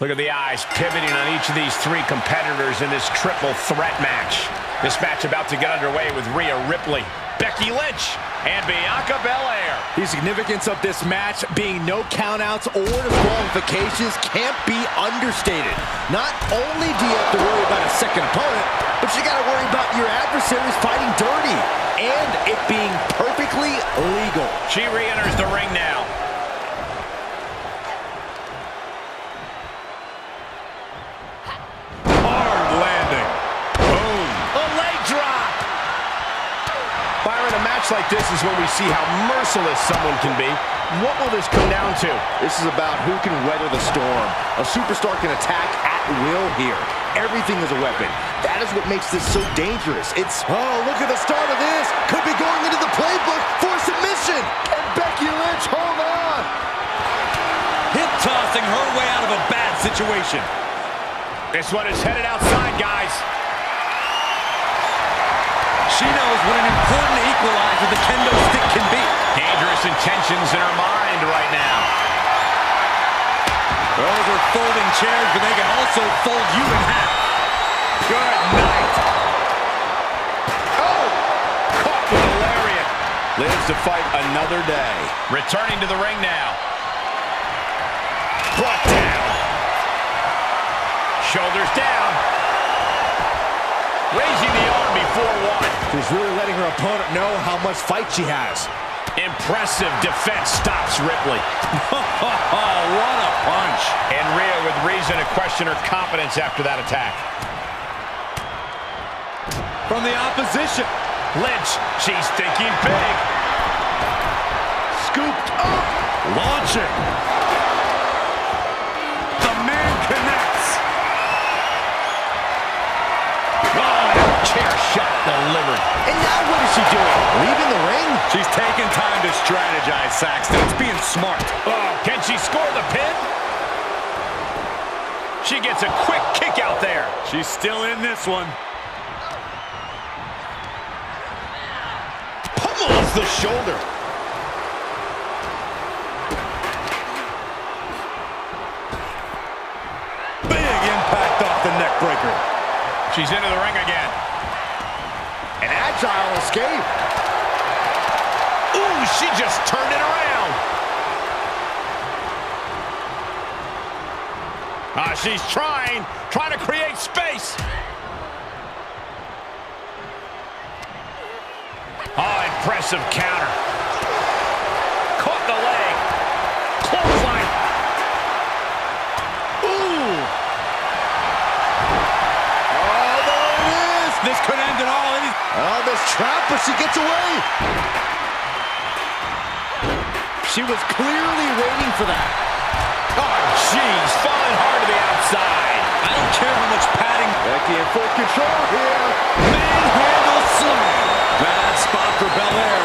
Look at the eyes pivoting on each of these three competitors in this triple threat match. This match about to get underway with Rhea Ripley, Becky Lynch, and Bianca Belair. The significance of this match being no countouts or disqualifications can't be understated. Not only do you have to worry about a second opponent, but you got to worry about your adversaries fighting dirty and it being perfectly legal. She re-enters the ring now. Like this is when we see how merciless someone can be. What will this come down to? This is about who can weather the storm. A superstar can attack at will here. Everything is a weapon. That is what makes this so dangerous. It's, oh, look at the start of this. Could be going into the playbook for submission. And Becky Lynch, hold on. Hip tossing her way out of a bad situation. This one is headed outside, guys. She knows what an important equalizer the kendo stick can be. Dangerous intentions in her mind right now. Those are folding chairs, but they can also fold you in half. Good night. Oh! Caught with a lariat. Lives to fight another day. Returning to the ring now. Brought down. Shoulders down. Raising the arm before one. She's really letting her opponent know how much fight she has. Impressive defense stops Ripley. what a punch. And Rhea with reason to question her confidence after that attack. From the opposition. Lynch, she's thinking big. Scooped up. Launching. Saxton. It's being smart. Oh, can she score the pin? She gets a quick kick out there. She's still in this one. Pummels the shoulder. Big impact off the neck breaker. She's into the ring again. An agile escape. Ooh, she just turned it around. Ah, she's trying, trying to create space. Oh, impressive counter. Caught the leg. Clothesline. Ooh. Oh, there it is. This could end it all. Oh, this trap, but she gets away. She was clearly waiting for that. Oh, jeez, falling hard to the outside. I don't care how much padding. Becky in full control here. Manhandle slam. Bad spot for Belair.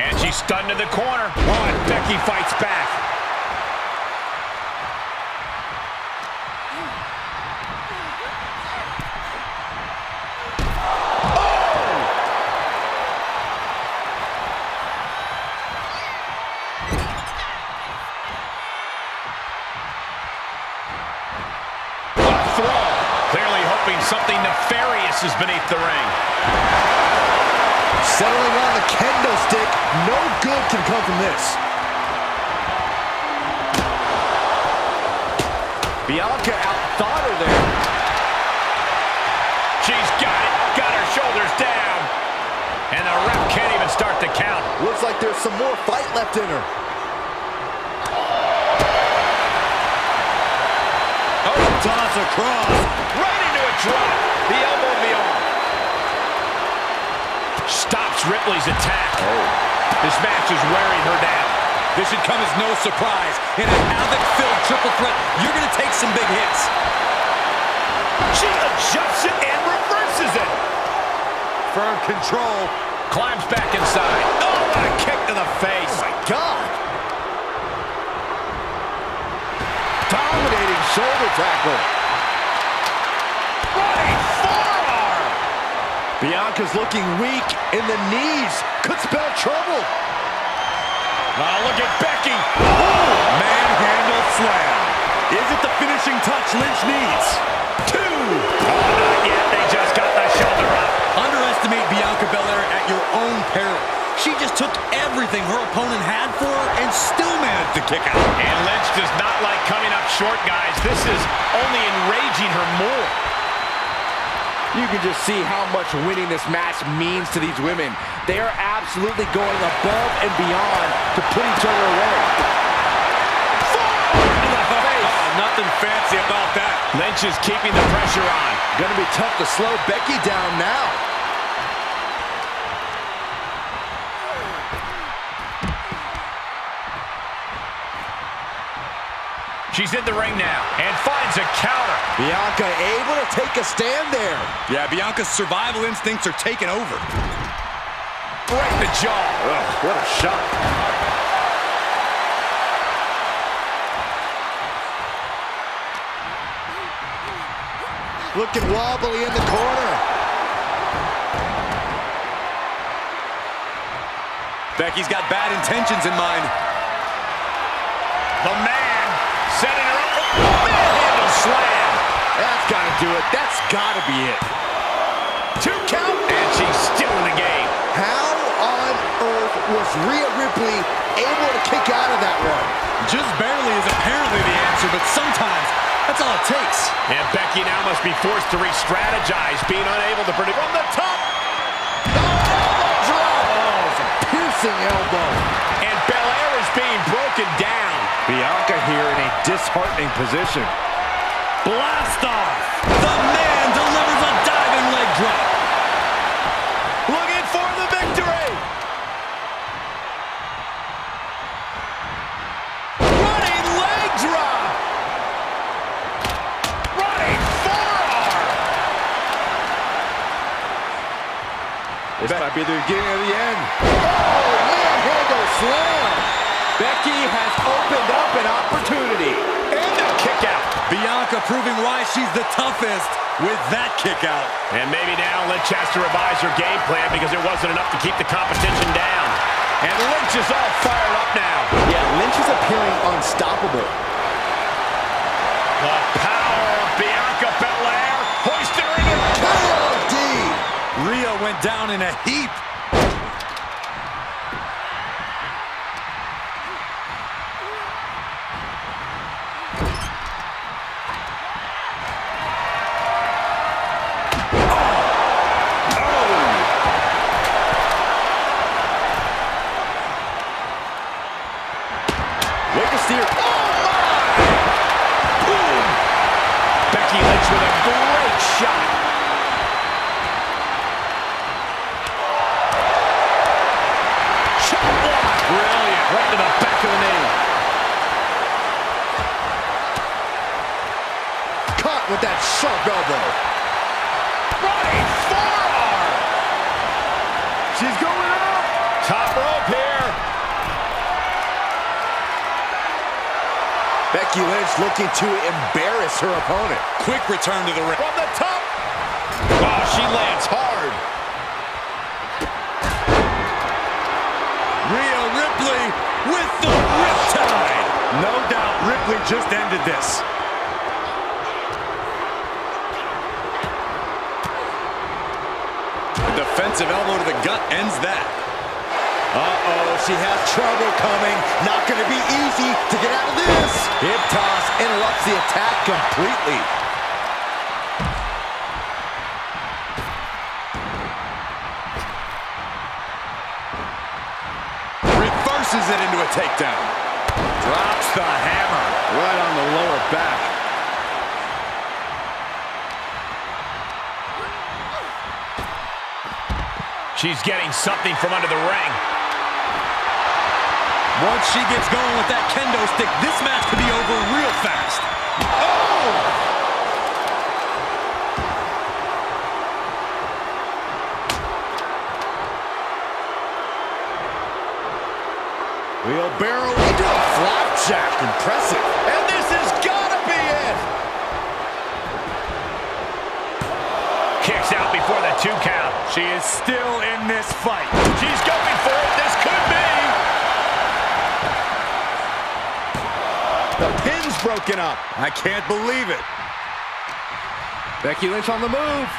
And she's stunned in the corner. Oh, and Becky fights back. Is beneath the ring. Settling on the kendo stick. No good can come from this. Bianca outthought her there. She's got it. Got her shoulders down. And the ref can't even start the count. Looks like there's some more fight left in her. Oh, toss across. Right into a drop. The elbow of the arm. Stops Ripley's attack. Oh. This match is wearing her down. This should come as no surprise. In a havoc-filled triple threat, you're going to take some big hits. She adjusts it and reverses it. Firm control. Climbs back inside. Oh, what a kick to the face. Oh, my God. Dominating shoulder tackle. Bianca's looking weak in the knees. Could spell trouble. Oh, look at Becky. Manhandle slam. Is it the finishing touch Lynch needs? Two. Oh, not yet. They just got the shoulder up. Underestimate Bianca Belair at your own peril. She just took everything her opponent had for her and still managed to kick out. And Lynch does not like coming up short, guys. This is only enraging her more. You can just see how much winning this match means to these women. They are absolutely going above and beyond to put each other away. Oh, nothing fancy about that. Lynch is keeping the pressure on. Gonna be tough to slow Becky down now. She's in the ring now and finds a counter. Bianca able to take a stand there. Yeah, Bianca's survival instincts are taking over. Right in the jaw. Ugh, what a shot. Looking wobbly in the corner. Becky's got bad intentions in mind. The man setting her up. Manhandle slam. That's got to do it. That's got to be it. Two count. And she's still in the game. How on earth was Rhea Ripley able to kick out of that one? Just barely is apparently the answer, but sometimes that's all it takes. And Becky now must be forced to re-strategize, being unable to predict. From the top. Oh, piercing elbow. And Belair is being broken down. Bianca here in a disheartening position. Blast off! The man delivers a diving leg drop. Looking for the victory. Running leg drop. Running forearm. This might be the beginning of the end. Oh, manhandle slam. Becky has opened up an opportunity. And a kick out. Bianca proving why she's the toughest with that kick out. And maybe now Lynch has to revise her game plan because it wasn't enough to keep the competition down. And Lynch is all fired up now. Yeah, Lynch is appearing unstoppable. The power of Bianca Belair hoisted her into KOD. Rhea went down in a heap. Right to the back of the knee. Caught with that sharp elbow. Running forearm. She's going up. Top rope here. Becky Lynch looking to embarrass her opponent. Quick return to the ring. From the top. Oh, she lands hard. With the riptide. No doubt Ripley just ended this. A defensive elbow to the gut ends that. Uh-oh, she has trouble coming. Not going to be easy to get out of this. Hip toss interrupts the attack completely. Takedown. Drops the hammer. Right on the lower back. She's getting something from under the ring. Once she gets going with that kendo stick, this match could be over real fast. Oh! Wheelbarrow into a flapjack. Impressive. And this has got to be it. Kicks out before the two count. She is still in this fight. She's going for it. This could be. The pin's broken up. I can't believe it. Becky Lynch on the move.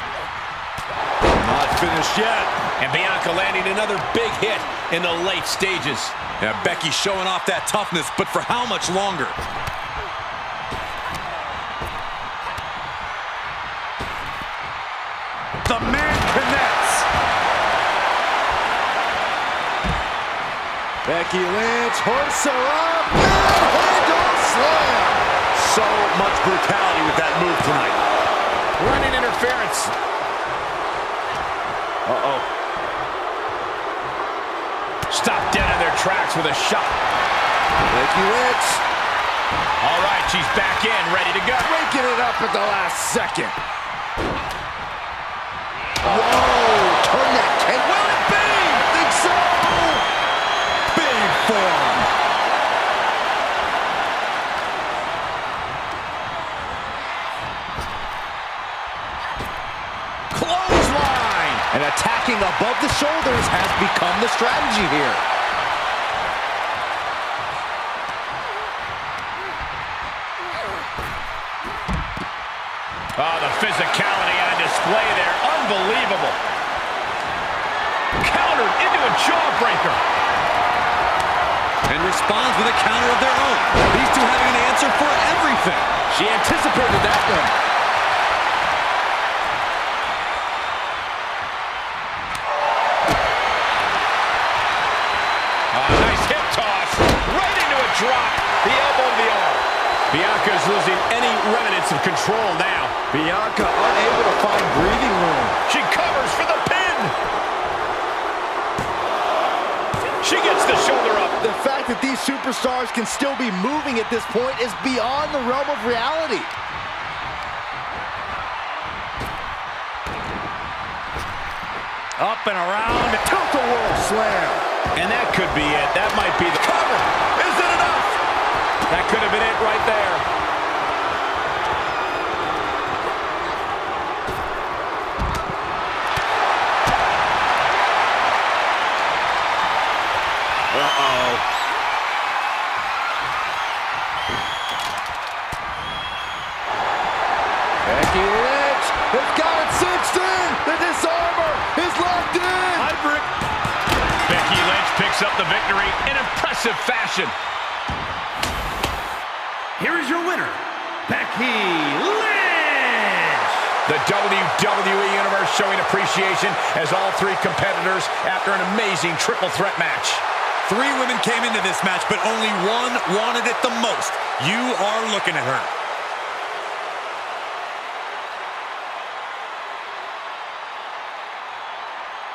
Not finished yet. And Bianca landing another big hit in the late stages. Yeah, Becky showing off that toughness, but for how much longer? The man connects. Becky Lynch hooks her up. Handle slam. So much brutality with that move tonight. Running interference. Uh-oh. Stopped dead in their tracks with a shot. Becky Lynch All right, she's back in, ready to go. breaking it up at the last second. Whoa, And attacking above the shoulders has become the strategy here. Oh, the physicality on display there. Unbelievable. Countered into a jawbreaker. And responds with a counter of their own. These two having an answer for everything. She anticipated that one. Control now. Bianca unable to find breathing room. She covers for the pin. She gets the shoulder up. The fact that these superstars can still be moving at this point is beyond the realm of reality. Up and around. Tilt a whirl slam. And that could be it. That might be the cover. Is it enough? That could have been it right there. Here is your winner, Becky Lynch. The WWE Universe showing appreciation as all three competitors after an amazing triple threat match. Three women came into this match, but only one wanted it the most. You are looking at her.